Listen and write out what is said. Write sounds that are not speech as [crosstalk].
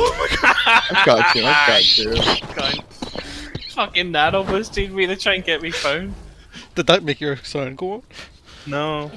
I've got you, I've got you. [laughs] Fucking that almost did me to try and get me phone. Did that make your sound go on? No.